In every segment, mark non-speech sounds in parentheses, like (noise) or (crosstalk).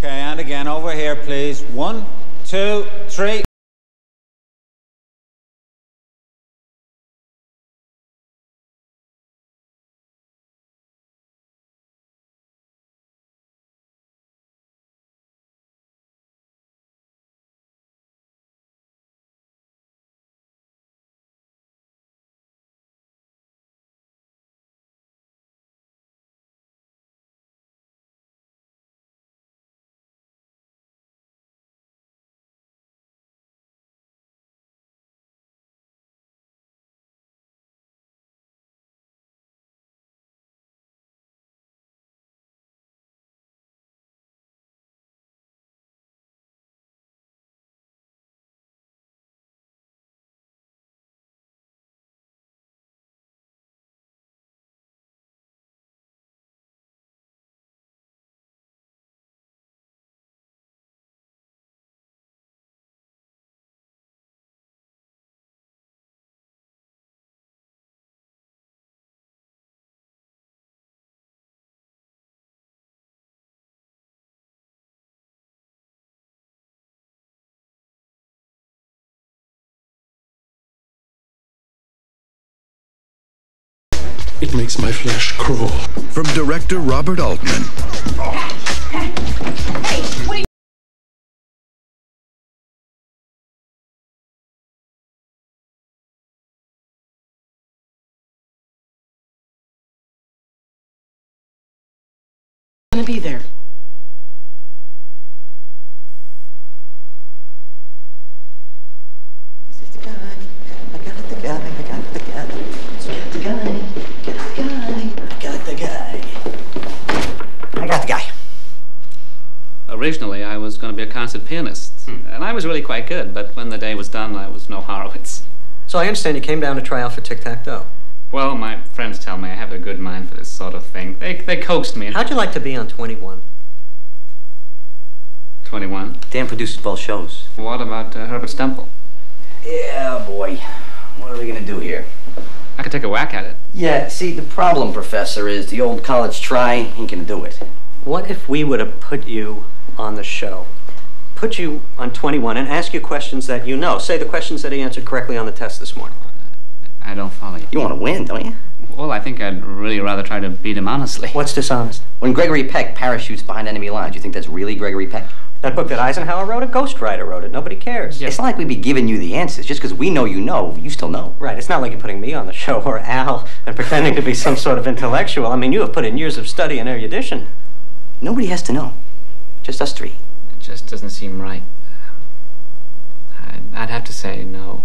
Okay, and again, over here, please. One, two, three. It makes my flesh crawl. From director Robert Altman. gonna be there. This is the guy. I got the guy. I got the guy. Got the guy. Got the guy. I got the guy. I got the guy. Originally, I was going to be a concert pianist, and I was really quite good, but when the day was done, I was no Horowitz. So I understand you came down to try out for Tic Tac Toe. Well, my friends tell me I have a good mind for this sort of thing. They, they coaxed me. How'd you like to be on 21? 21. Dan produces both shows. What about uh, Herbert Stempel? Yeah, boy. What are we gonna do here? I could take a whack at it. Yeah, see, the problem, Professor, is the old college try ain't gonna do it. What if we would have put you on the show? Put you on 21 and ask you questions that you know. Say the questions that he answered correctly on the test this morning. I don't follow you. You wanna win, don't you? Well, I think I'd really rather try to beat him honestly. (laughs) What's dishonest? When Gregory Peck parachutes behind enemy lines, you think that's really Gregory Peck? That book that Eisenhower wrote, a ghostwriter wrote it. Nobody cares. It's not like we'd be giving you the answers. Just because we know you know, you still know. Right. It's not like you're putting me on the show or Al and pretending to be some sort of intellectual. I mean, you have put in years of study and erudition. Nobody has to know. Just us three. It just doesn't seem right. I'd, I'd have to say no.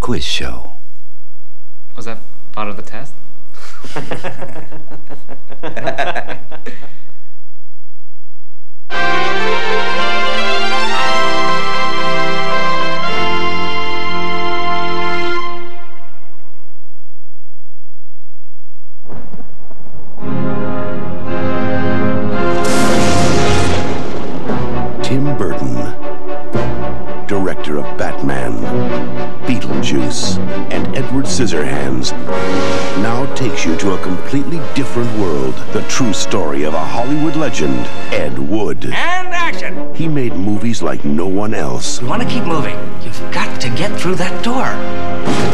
Quiz show. Was that part of the test? (laughs) (laughs) director of Batman, Beetlejuice, and Edward Scissorhands, now takes you to a completely different world. The true story of a Hollywood legend, Ed Wood. And action! He made movies like no one else. You want to keep moving. You've got to get through that door.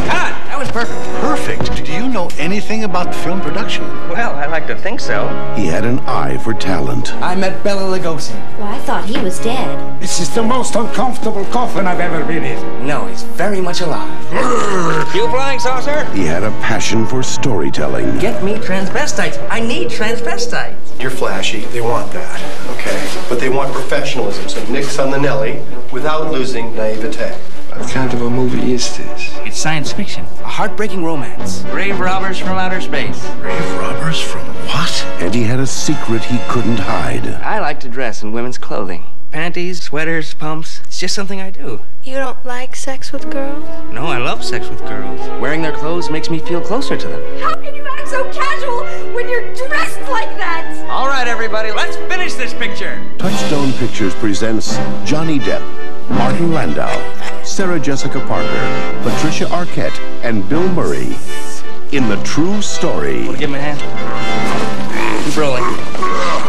Cut! That was perfect. Perfect. Do you know anything about film production? Well, I like to think so. He had an eye for talent. I met Bela Lugosi. Well, I thought he was dead. This is the most uncomfortable coffin I've ever been in. No, he's very much alive. you flying saucer? He had a passion for storytelling. Get me transvestites. I need transvestites. You're flashy. They want that. Okay. But they want professionalism. So nix on the Nelly without losing naivete. What kind of a movie is this? It's science fiction. A heartbreaking romance. Grave robbers from outer space. Grave robbers from what? And he had a secret he couldn't hide. I like to dress in women's clothing. Panties, sweaters, pumps. It's just something I do. You don't like sex with girls? No, I love sex with girls. Wearing their clothes makes me feel closer to them. How can you act so casual when you're dressed like that? All right, everybody, let's finish this picture. Touchstone Pictures presents Johnny Depp, Martin Landau, Sarah Jessica Parker, Patricia Arquette, and Bill Murray in the true story Give him a hand. Keep rolling.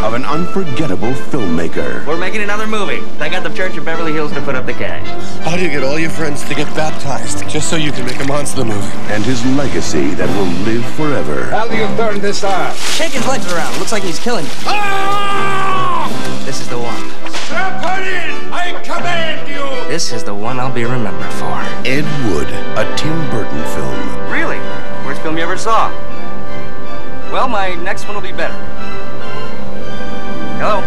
of an unforgettable filmmaker. We're making another movie. I got the Church of Beverly Hills to put up the cash. How do you get all your friends to get baptized just so you can make a monster movie? And his legacy that will live forever. How do you turn this off? Shake his legs around. Looks like he's killing you. Ah! This is the one. Trampoline, I command you! This is the one I'll be remembered for. Ed Wood, a Tim Burton film. Really? Worst film you ever saw? Well, my next one will be better. Hello?